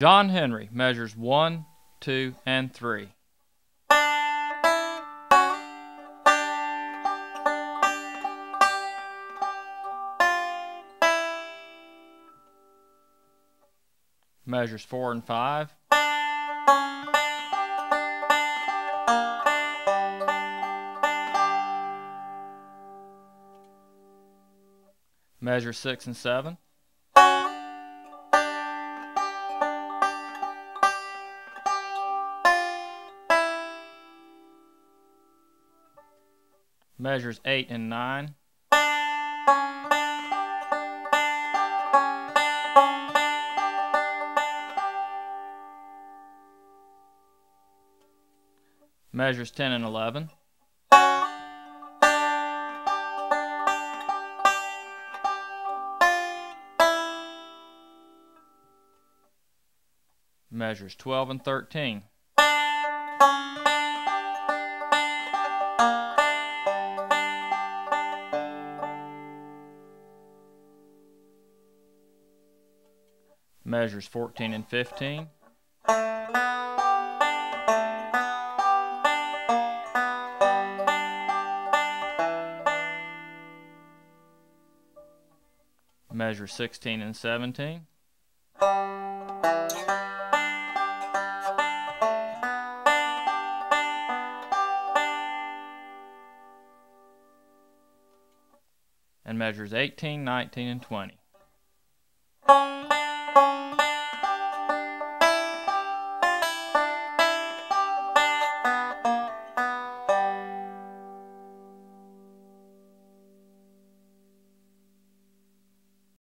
John Henry measures 1, 2, and 3. Measures 4 and 5. Measure 6 and 7. Measures 8 and 9. Measures 10 and 11. Measures 12 and 13. Measures 14 and 15. Measure 16 and 17. And measures 18, 19, and 20.